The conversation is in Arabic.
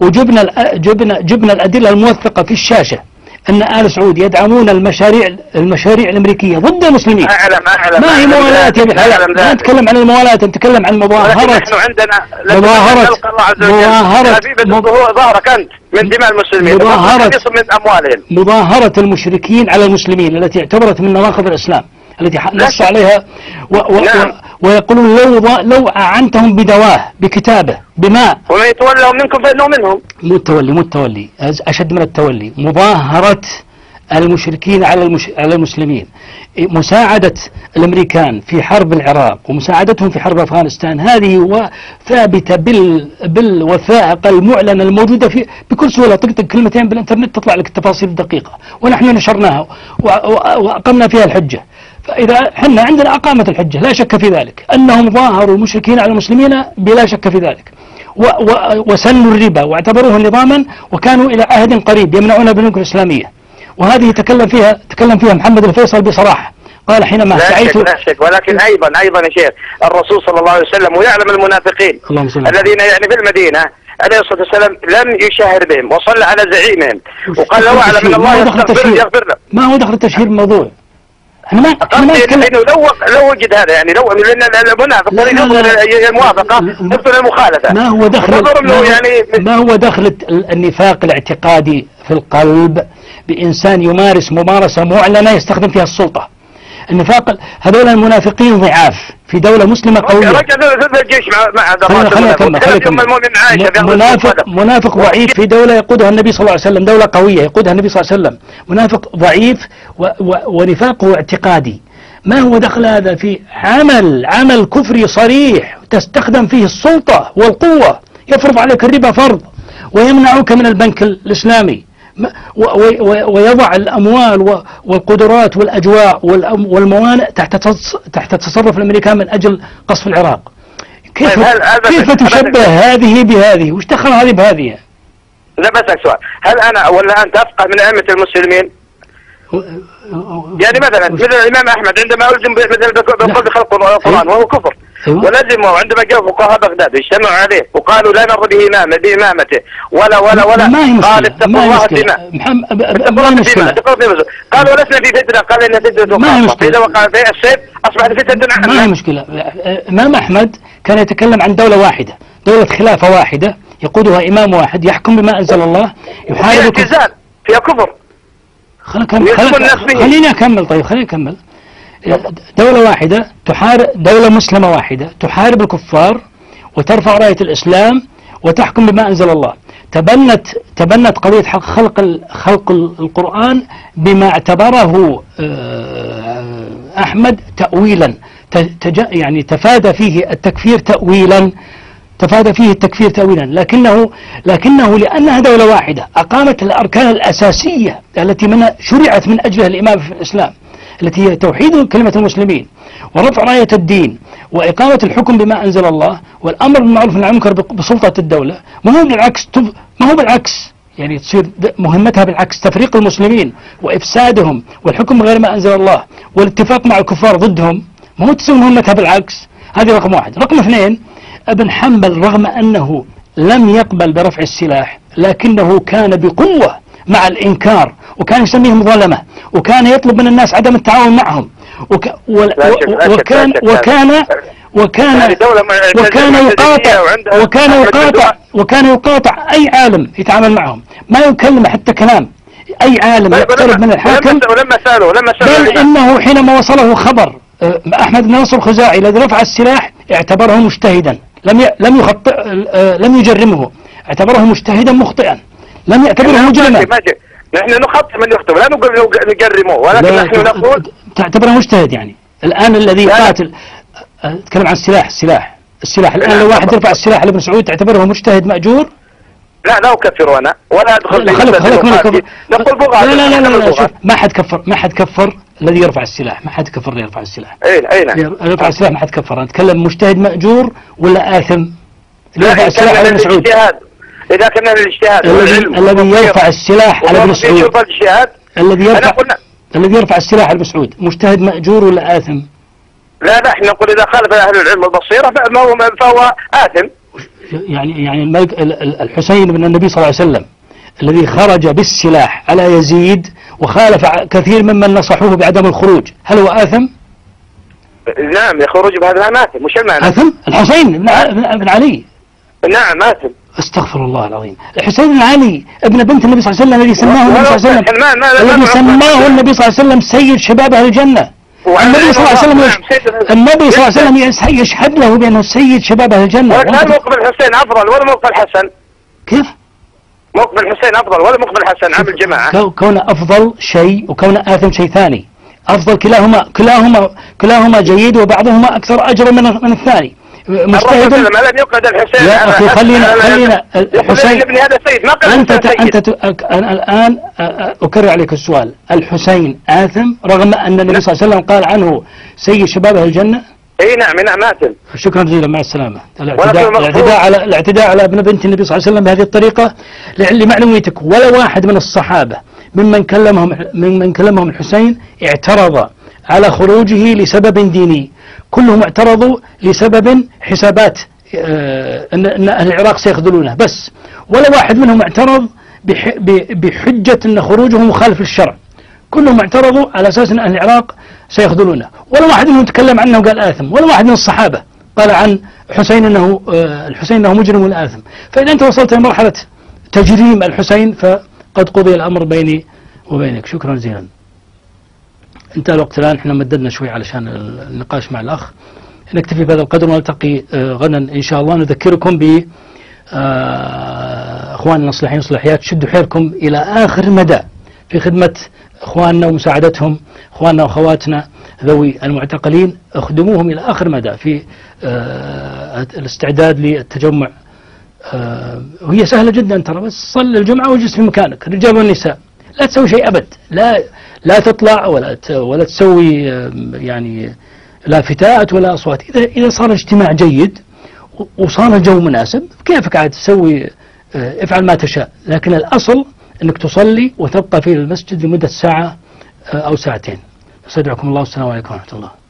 وجبنا جبنا جبنا الأدلة الموثقة في الشاشة أن آل سعود يدعمون المشاريع المشاريع الأمريكية ضد المسلمين. اعلم اعلم ما هي أعلم موالاة يا أعلم ذلك. نتكلم عن الموالاة نتكلم عن مظاهرة نحن عندنا مظاهرة- مظاهرة- ظهرك انت من دماء المسلمين مظاهرة- من أموالهم. مظاهرة المشركين على المسلمين التي اعتبرت من نواقض الإسلام. التي نص. عليها. و و نعم. و ويقولون لو لو أعنتهم بدواه بكتابه بماء ومن يتولوا منكم فانه منهم. مو التولي مو التولي أز- أشد من التولي. مظاهرة المشركين على المش... على المسلمين. مساعدة الأمريكان في حرب العراق ومساعدتهم في حرب أفغانستان. هذه ثابتة بال... بالوثائق المعلنة الموجودة في بكل سهولة. تكتب كلمتين بالإنترنت تطلع لك التفاصيل الدقيقة. ونحن نشرناها و... و... وأقمنا فيها الحجة. فإذا حنا عندنا أقامة الحجة لا شك في ذلك. أنهم ظاهروا المشركين على المسلمين بلا شك في ذلك. و و وسنوا الربا واعتبروه نظاما وكانوا إلى عهد قريب يمنعون البنوك الإسلامية وهذه تكلم فيها تكلم فيها محمد الفيصل بصراحة. قال حينما لا سعيت شك لا شك. ولكن أيضا أيضا يا شيخ الرسول صلى الله عليه وسلم ويعلم المنافقين الذين يعني في المدينة عليه الصلاة والسلام لم يشاهر بهم وصلى على زعيمهم. وقال لو أعلم أن الله يغفر له. ما هو دخل التشهير بالموضوع ما قصدي انه لو لو وجد هذا يعني لو لأن المنافق. الموافقة يبطل المخالفه ما هو دخل ما يعني ما هو دخل ال- النفاق الاعتقادي في القلب بإنسان يمارس ممارسة معلنة يستخدم فيها السلطة؟ النفاق ال- هذول المنافقين ضعاف في دولة مسلمة قوية. رجع ذو الجيش مع خلينا خلينا نكمل خلينا في منافق. منافق ضعيف في دولة يقودها النبي صلى الله عليه وسلم دولة قوية يقودها النبي صلى الله عليه وسلم. منافق ضعيف و و ونفاقه اعتقادي. ما هو دخل هذا في عمل عمل كفري صريح تستخدم فيه السلطة والقوة يفرض عليك الربا فرض ويمنعك من البنك الإسلامي. ويضع الأموال والقدرات والأجواء والموانئ تحت تحت تصرف الأمريكان من أجل قصف العراق. كيف طيب كيف تشبه هذه بهذه؟ وش دخل هذه بهذه؟ لا بسألك سؤال. هل أنا ولا أنت أفقه من أئمة المسلمين؟ يعني مثلا مثل الإمام أحمد عندما ألزم مثل بقول بخلق القرآن وهو كفر. ولزموا عندما جاءوا فقهاء بغداد اجتمعوا عليه وقالوا لا نرضى بامامه بامامته ولا ولا ولا. ما هي قال اتقوا الله الدماء اتقوا ما هي الله الدماء قالوا لسنا في فتنة قال إن فتنة ما هي مشكلة. فاذا وقع في السيف اصبحت فتنة ما هي مشكلة. إمام أحمد كان يتكلم عن دولة واحدة دولة خلافة واحدة يقودها إمام واحد يحكم بما أنزل الله فيها يحارب الكفر اعتزال فيها كفر. خليني أكمل. طيب خليني أكمل. دولة واحدة تحارب دولة مسلمة واحدة تحارب الكفار وترفع راية الإسلام وتحكم بما أنزل الله. تبنت تبنت قضية خلق خلق ال- القرآن بما اعتبره آه، أحمد تأويلا. يعني تفادى فيه التكفير تأويلا. تفادى فيه التكفير تأويلا. لكنه لكنه لأنها دولة واحدة أقامت الأركان الأساسية التي من شرعت من أجلها الإمامة في الإسلام. التي هي توحيد كلمة المسلمين ورفع راية الدين وإقامة الحكم بما أنزل الله والأمر بالمعروف والنهي عن المنكر بسلطة الدولة. ما هو بالعكس؟ ما هو بالعكس؟ يعني تصير مهمتها بالعكس تفريق المسلمين وإفسادهم والحكم بغير ما أنزل الله والاتفاق مع الكفار ضدهم. ما هو تصير مهمتها بالعكس؟ هذه رقم واحد. رقم اثنين ابن حنبل رغم أنه لم يقبل برفع السلاح لكنه كان بقوة مع الإنكار وكان يسميهم ظلمة وكان يطلب من الناس عدم التعاون معهم. وك و شك- وكان. وكان وكان معتزلة وكان يقاطع وكان أحمد يقاطع. وكان يقاطع أي عالم يتعامل معهم. ما يكلمه حتى كلام. أي عالم يقترب من الحاكم. ولما سالوا لما سالوا بل. إنه حينما وصله خبر آه، أحمد بن نصر الخزاعي الذي رفع السلاح اعتبره مجتهدا. لم ي... لم يخطئ آه، لم يجرمه. اعتبره مجتهدا مخطئا. لم يعتبره مجرما. نحن نخطئ من يخطئ لا نقول نجرموه ولكن لا، نحن نقول تعتبره مجتهد يعني. الآن الذي لا. يقاتل آه، أتكلم عن السلاح السلاح. السلاح. الآن لا، لو واحد. يرفع السلاح لابن سعود تعتبره مجتهد مأجور؟ لا لا أكفر أنا. ولا أدخل لا، خلق خلق من. الكفر نقول بغاة لا لا لا لا, لا نقول شوف. ما حد كفر ما حد كفر الذي يرفع السلاح. ما حد كفر اللي يرفع السلاح. أين أين يرفع السلاح ما حد كفر. نتكلم مجتهد مأجور ولا آثم؟ اللي يرفع لا، السلاح على مسعود الاجتهاد إذا كان الاجتهاد الذي الذي يرفع السلاح على ابن الاجتهاد. الذي يرفع الذي يرفع السلاح على ابن مسعود مجتهد مأجور ولا آثم؟ لا لا إحنا نقول إذا خالف أهل العلم والبصيرة فهو فهو آثم. يعني يعني الملك الحسين بن النبي صلى الله عليه وسلم الذي خرج بالسلاح على يزيد وخالف كثير ممن نصحوه بعدم الخروج. هل هو آثم؟ نعم يخرج بهذا ماثم مش المعنى؟ آثم؟ الحسين بن, علي. نعم ماثم أستغفر الله العظيم الحسين بن علي ابن بنت النبي صلى الله عليه وسلم الذي سماه النبي صلى الله عليه وسلم الذي ما- سماه النبي صلى الله عليه وسلم سيد شباب أهل الجنة وعلى النبي صلى الله عليه وسلم النبي صلى الله عليه وسلم يش- يشهد له بأنه سيد شباب أهل الجنة ولكن هل موقف الحسين أفضل ولا موقف الحسن؟ كيف؟ موقف الحسين أفضل ولا موقف الحسن عام الجماعة؟ كو- كون أفضل شيء وكون آثم شيء ثاني أفضل كلاهما كلاهما كلاهما جيد وبعضهما أكثر أجرا من من الثاني مجتهد وسلم الم يقعد الحسين. يا أخي خلينا خلينا الحسين ابني هذا سيد ما قال أنت سيد. أنت ت- أنا الآن أكرر عليك السؤال. الحسين آثم رغم أن النبي صلى الله عليه وسلم قال عنه سيد شباب أهل الجنة؟ إي نعم نعم ماثل شكرا جزيلا مع السلامة. الاعتداء, الاعتداء على الاعتداء على ابن بنت النبي صلى الله عليه وسلم بهذه الطريقة لمعلوميتك ولا واحد من الصحابة ممن كلمهم ممن كلمهم الحسين اعترض على خروجه لسبب ديني. كلهم اعترضوا لسبب حسابات آه، ان أهل العراق سيخذلونه. بس ولا واحد منهم اعترض بحجة أن خروجه مخالف للشرع كلهم اعترضوا على أساس أن أهل العراق سيخذلونه، ولا واحد منهم تكلم عنه وقال آثم، ولا واحد من الصحابة قال عن حسين إنه آه، الحسين إنه مجرم ولا اثم، فإذا أنت وصلت إلى مرحله تجريم الحسين فقد قضي الأمر بيني وبينك، شكرا جزيلا. انتهى الوقت الآن. إحنا مددنا شوي علشان النقاش مع الأخ. نكتفي بهذا القدر ونلتقي آه، غدا إن شاء الله. نذكركم ب آه، إخواننا المصلحين والصلاحيات شدوا حيلكم إلى آخر مدى في خدمة إخواننا ومساعدتهم إخواننا وأخواتنا ذوي المعتقلين. اخدموهم إلى آخر مدى في آه، الاستعداد للتجمع. وهي سهلة جدا ترى بس صل الجمعة واجلس في مكانك. الرجال والنساء. لا تسوي شيء أبد. لا لا تطلع ولا ولا تسوي يعني لافتات ولا أصوات. إذا إذا صار الاجتماع جيد وصار الجو مناسب كيفك عاد تسوي آه، افعل ما تشاء. لكن الأصل إنك تصلي وتبقى في المسجد لمدة ساعة آه، أو ساعتين. استودعكم الله. والسلام عليكم ورحمة الله.